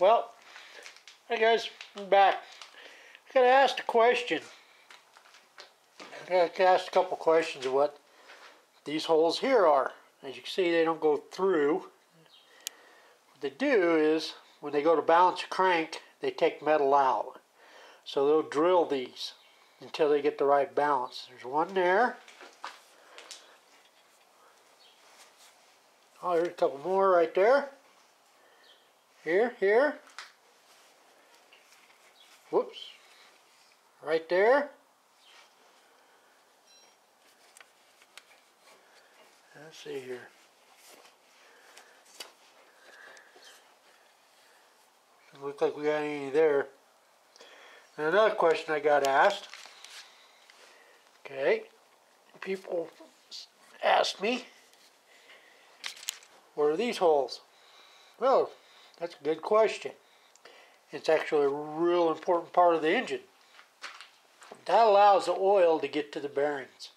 Well, hey guys, I'm back. I got asked a question. I got asked a couple questions of what these holes here are. As you can see, they don't go through. What they do is, when they go to balance a crank, they take metal out. So they'll drill these until they get the right balance. There's one there. Oh, there's a couple more right there. Here, here. Whoops. Right there. Let's see here. Doesn't look like we got any there. And another question I got asked. Okay. People asked me, what are these holes? Well, that's a good question. It's actually a real important part of the engine. That allows the oil to get to the bearings.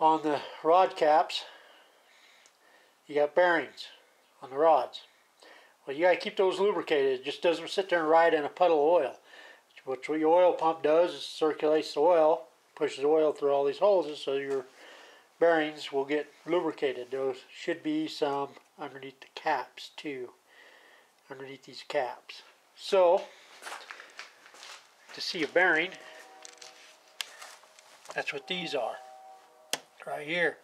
On the rod caps, you got bearings on the rods. Well, you got to keep those lubricated. It just doesn't sit there and ride in a puddle of oil. What your oil pump does is circulates the oil, pushes oil through all these holes so your bearings will get lubricated. Those should be some underneath the caps too, underneath these caps. So, to see a bearing, that's what these are, right here.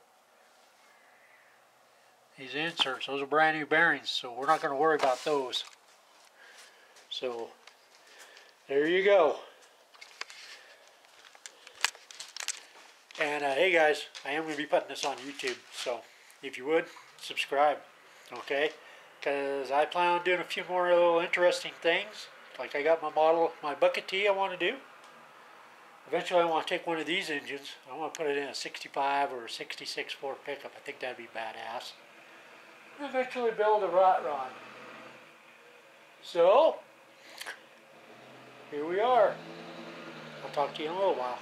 These inserts, those are brand new bearings, so we're not going to worry about those. So, there you go. And uh, hey guys, I am going to be putting this on YouTube, so if you would, subscribe, okay? Because I plan on doing a few more little interesting things. Like I got my model, my bucket T I want to do. Eventually I want to take one of these engines. I want to put it in a 65 or a 66 Ford pickup. I think that'd be badass. And eventually build a rat rod. So, here we are. I'll talk to you in a little while.